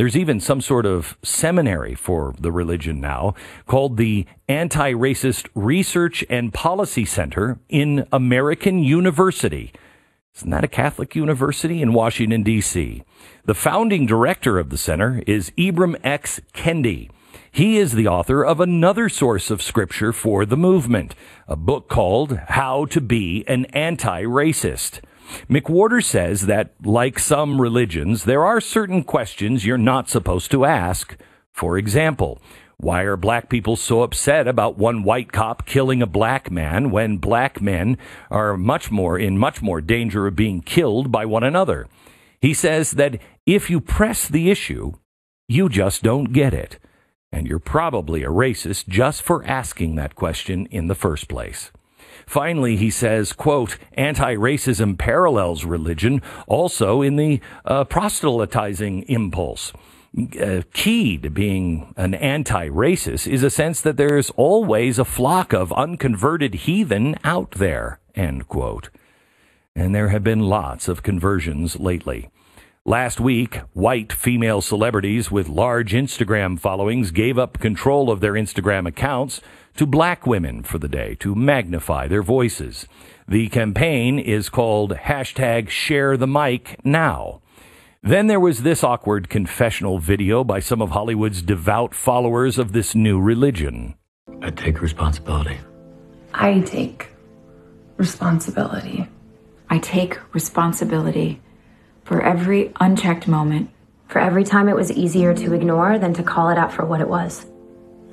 There's even some sort of seminary for the religion now called the Anti Racist Research and Policy Center in American University. Isn't that a Catholic university in Washington, D.C.? The founding director of the center is Ibram X. Kendi. He is the author of another source of scripture for the movement, a book called How to Be an Anti Racist. McWhorter says that, like some religions, there are certain questions you're not supposed to ask. For example, why are black people so upset about one white cop killing a black man when black men are much more in much more danger of being killed by one another? He says that if you press the issue, you just don't get it. And you're probably a racist just for asking that question in the first place. Finally, he says, quote, anti-racism parallels religion also in the uh, proselytizing impulse. Uh, key to being an anti-racist is a sense that there's always a flock of unconverted heathen out there, end quote. And there have been lots of conversions lately. Last week, white female celebrities with large Instagram followings gave up control of their Instagram accounts to black women for the day to magnify their voices. The campaign is called hashtag share the mic now. Then there was this awkward confessional video by some of Hollywood's devout followers of this new religion. I take responsibility. I take responsibility. I take responsibility for every unchecked moment. For every time it was easier to ignore than to call it out for what it was.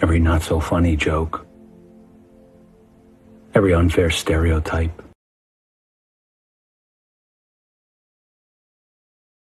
Every not so funny joke. Every unfair stereotype.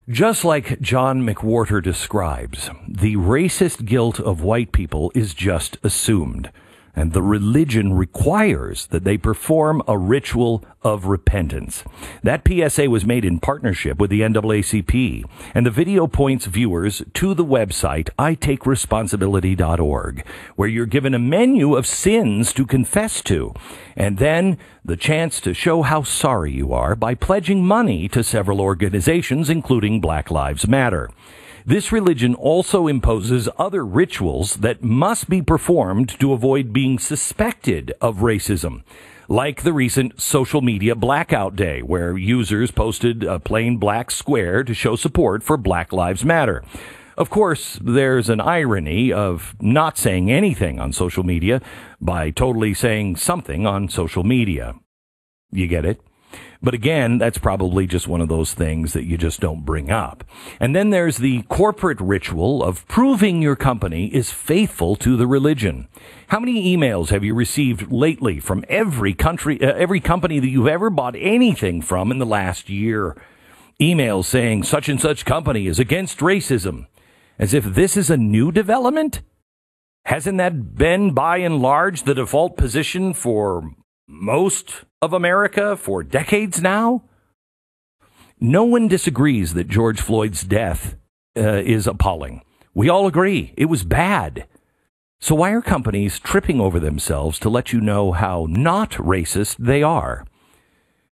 Just like John McWhorter describes, the racist guilt of white people is just assumed and the religion requires that they perform a ritual of repentance. That PSA was made in partnership with the NAACP, and the video points viewers to the website itakeresponsibility.org, where you're given a menu of sins to confess to, and then the chance to show how sorry you are by pledging money to several organizations, including Black Lives Matter. This religion also imposes other rituals that must be performed to avoid being suspected of racism like the recent social media blackout day, where users posted a plain black square to show support for Black Lives Matter. Of course, there's an irony of not saying anything on social media by totally saying something on social media. You get it? But again, that's probably just one of those things that you just don't bring up. And then there's the corporate ritual of proving your company is faithful to the religion. How many emails have you received lately from every country, uh, every company that you've ever bought anything from in the last year? Emails saying such and such company is against racism. As if this is a new development? Hasn't that been by and large the default position for most of America for decades now. No one disagrees that George Floyd's death uh, is appalling. We all agree it was bad. So why are companies tripping over themselves to let you know how not racist they are?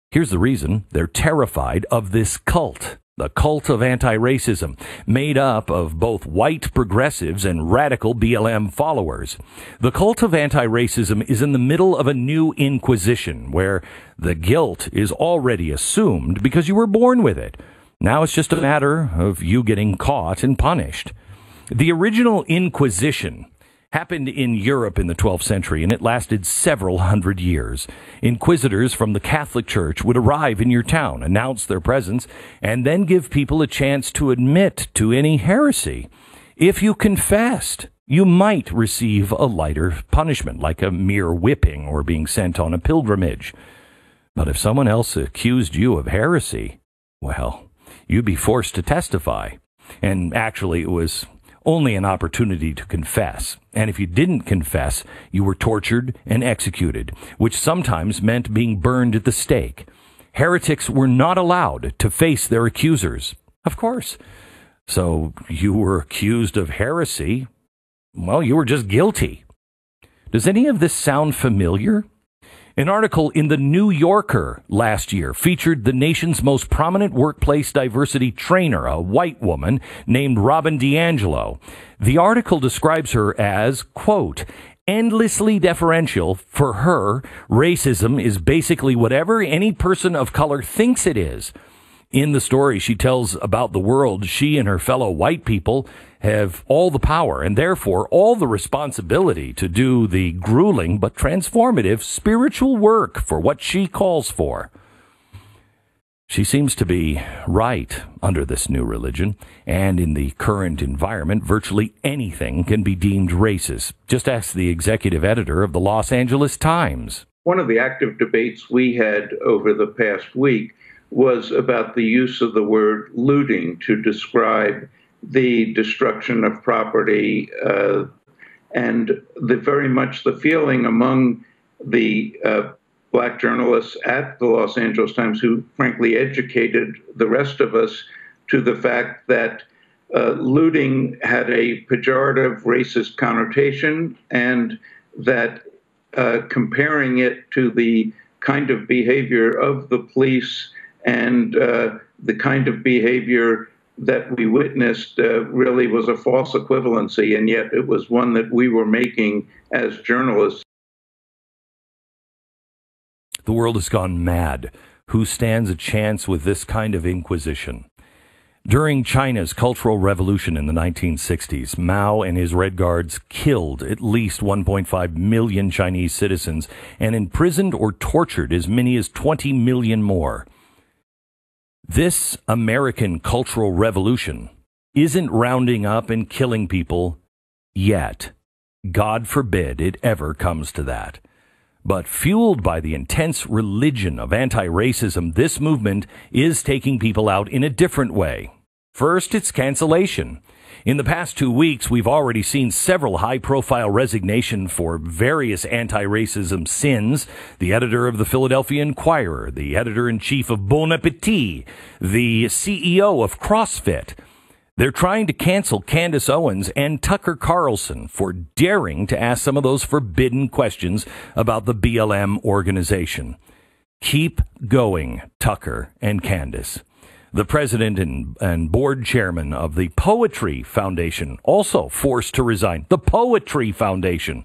Here's the reason they're terrified of this cult the cult of anti racism, made up of both white progressives and radical BLM followers. The cult of anti racism is in the middle of a new inquisition where the guilt is already assumed because you were born with it. Now it's just a matter of you getting caught and punished. The original Inquisition happened in Europe in the 12th century, and it lasted several hundred years. Inquisitors from the Catholic Church would arrive in your town, announce their presence, and then give people a chance to admit to any heresy. If you confessed, you might receive a lighter punishment, like a mere whipping or being sent on a pilgrimage. But if someone else accused you of heresy, well, you'd be forced to testify. And actually, it was only an opportunity to confess. And if you didn't confess, you were tortured and executed, which sometimes meant being burned at the stake. Heretics were not allowed to face their accusers. Of course. So you were accused of heresy. Well, you were just guilty. Does any of this sound familiar? An article in the New Yorker last year featured the nation's most prominent workplace diversity trainer, a white woman named Robin DiAngelo. The article describes her as, quote, endlessly deferential. For her, racism is basically whatever any person of color thinks it is. In the story, she tells about the world she and her fellow white people have all the power and therefore all the responsibility to do the grueling but transformative spiritual work for what she calls for. She seems to be right under this new religion, and in the current environment, virtually anything can be deemed racist. Just ask the executive editor of the Los Angeles Times. One of the active debates we had over the past week was about the use of the word looting to describe the destruction of property uh, and the very much the feeling among the uh, black journalists at the Los Angeles Times who frankly educated the rest of us to the fact that uh, looting had a pejorative racist connotation and that uh, comparing it to the kind of behavior of the police and uh, the kind of behavior that we witnessed uh, really was a false equivalency, and yet it was one that we were making as journalists. The world has gone mad. Who stands a chance with this kind of inquisition? During China's Cultural Revolution in the 1960s, Mao and his Red Guards killed at least 1.5 million Chinese citizens and imprisoned or tortured as many as 20 million more. This American Cultural Revolution isn't rounding up and killing people yet. God forbid it ever comes to that. But fueled by the intense religion of anti racism, this movement is taking people out in a different way. First, it's cancellation. In the past two weeks, we've already seen several high profile resignations for various anti racism sins. The editor of the Philadelphia Inquirer, the editor in chief of Bon Appetit, the CEO of CrossFit. They're trying to cancel Candace Owens and Tucker Carlson for daring to ask some of those forbidden questions about the BLM organization. Keep going, Tucker and Candace. The president and, and board chairman of the Poetry Foundation also forced to resign. The Poetry Foundation.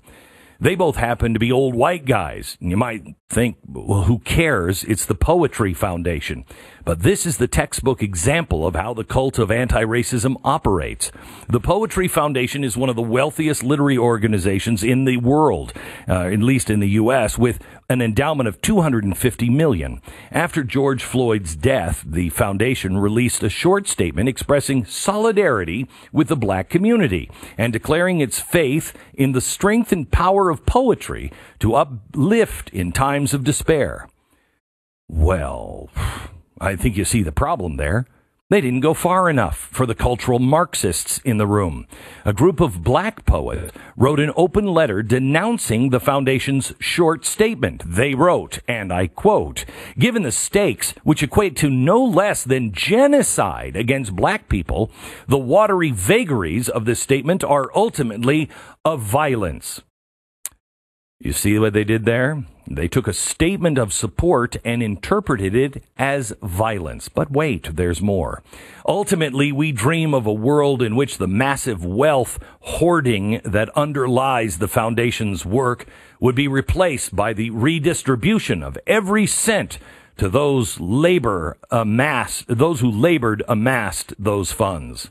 They both happen to be old white guys. And you might think, well, who cares? It's the Poetry Foundation. But this is the textbook example of how the cult of anti-racism operates. The Poetry Foundation is one of the wealthiest literary organizations in the world, uh, at least in the U.S., with an endowment of 250 million. After George Floyd's death, the foundation released a short statement expressing solidarity with the black community and declaring its faith in the strength and power of poetry to uplift in times of despair. Well, I think you see the problem there. They didn't go far enough for the cultural Marxists in the room. A group of black poets wrote an open letter denouncing the foundation's short statement. They wrote, and I quote, given the stakes, which equate to no less than genocide against black people, the watery vagaries of this statement are ultimately of violence. You see what they did there? They took a statement of support and interpreted it as violence. But wait, there's more. Ultimately, we dream of a world in which the massive wealth hoarding that underlies the foundation's work would be replaced by the redistribution of every cent to those labor amassed, those who labored amassed those funds.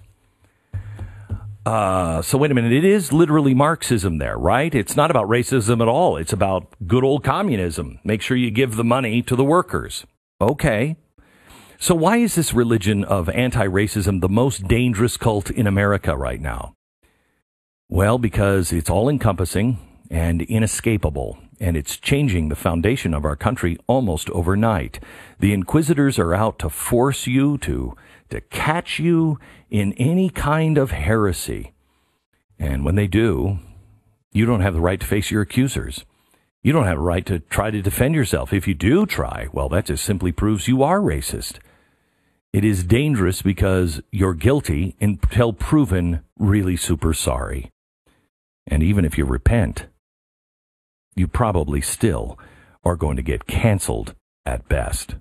Uh, so wait a minute. It is literally Marxism there, right? It's not about racism at all. It's about good old communism. Make sure you give the money to the workers. Okay. So why is this religion of anti-racism the most dangerous cult in America right now? Well, because it's all encompassing and inescapable, and it's changing the foundation of our country almost overnight. The inquisitors are out to force you to to catch you in any kind of heresy. And when they do, you don't have the right to face your accusers. You don't have a right to try to defend yourself. If you do try, well, that just simply proves you are racist. It is dangerous because you're guilty until proven really super sorry. And even if you repent, you probably still are going to get canceled at best.